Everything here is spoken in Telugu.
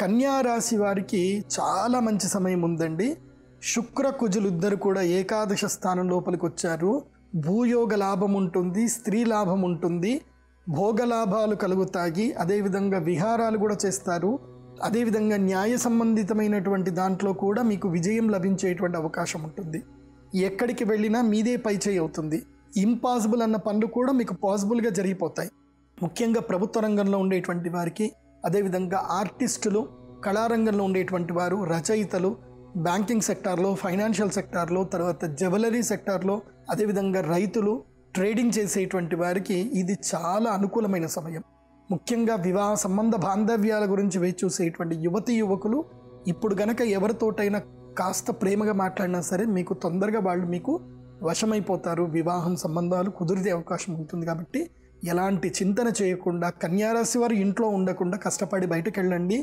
కన్యారాశి వారికి చాలా మంచి సమయం ఉందండి. శుక్ర కుజులు ఇద్దరు కూడా ఏకాదశ స్థానం లోపలికి వచ్చారు. భూయోగ లాభం ఉంటుంది స్త్రీ లాభం ఉంటుంది. భోగలాభాలు కలుగుతాయి. అదేవిధంగా విహారాలు కూడా చేస్తారు. అదేవిధంగా న్యాయ సంబంధితమైనటువంటి దాంట్లో కూడా మీకు విజయం లభించేటువంటి అవకాశం ఉంటుంది. ఎక్కడికి వెళ్ళినా మీదే పైచేయి అవుతుంది. ఇంపాసిబుల్ అన్న పనులు కూడా మీకు పాసిబుల్గా జరిగిపోతాయి. ముఖ్యంగా ప్రభుత్వ రంగంలో ఉండేటువంటి వారికి అదేవిధంగా ఆర్టిస్టులు కళారంగంలో ఉండేటువంటి వారు రచయితలు బ్యాంకింగ్ సెక్టార్లో ఫైనాన్షియల్ సెక్టార్లో తర్వాత జ్యువెలరీ సెక్టార్లో అదేవిధంగా రైతులు ట్రేడింగ్ చేసేటువంటి వారికి ఇది చాలా అనుకూలమైన సమయం. ముఖ్యంగా వివాహ సంబంధ బాంధవ్యాల గురించి వేచి చూసేటువంటి యువతి యువకులు ఇప్పుడు గనక ఎవరితోటైనా కాస్త ప్రేమగా మాట్లాడినా సరే మీకు తొందరగా వాళ్ళు మీకు వశమైపోతారు. వివాహం సంబంధాలు కుదిరితే అవకాశం ఉంటుంది కాబట్టి ఎలాంటి చింతన చేయకుండా కన్యారాశి వారు ఇంట్లో ఉండకుండా కష్టపడి బయటకు వెళ్ళండి